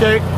Okay.